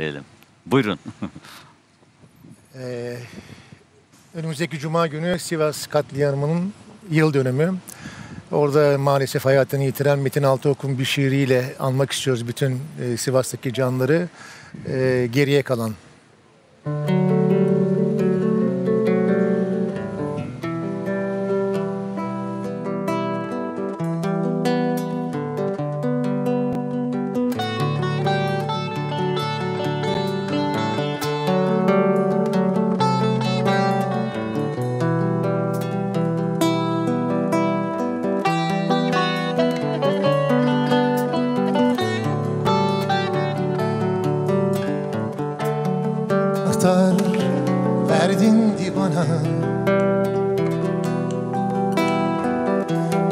diyelim. Buyurun. Ee, önümüzdeki Cuma günü Sivas katliamının yıl dönümü. Orada maalesef hayatını yitiren Metin Altıok'un bir şiiriyle anmak istiyoruz bütün e, Sivas'taki canları. E, geriye kalan. Anahtar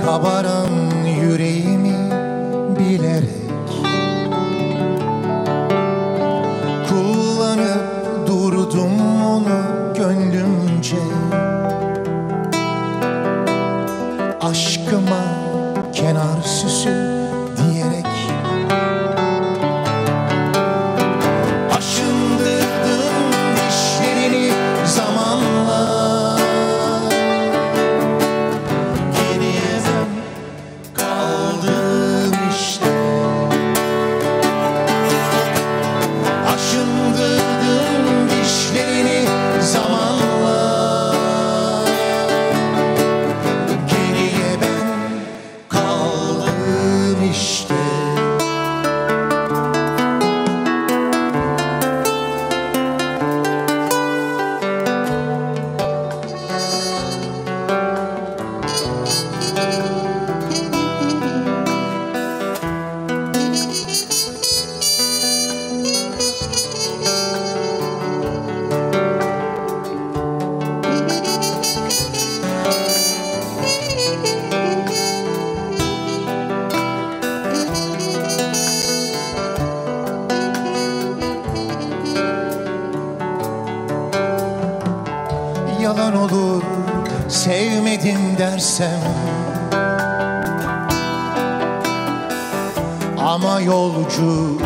Kabaran yüreğimi bilerek sevmedim dersem. Ama yolcu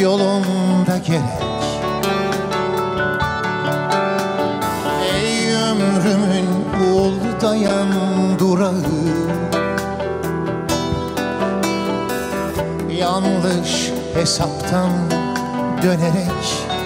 yolunda gerek. Ey ömrümün buğuldayan durağı. Yanlış hesaptan dönerek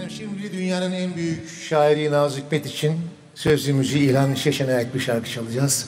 Efendim şimdi dünyanın en büyük şairi Nazım Hikmet için sözlü müziği İlhan Şeşen'e ait bir şarkı çalacağız.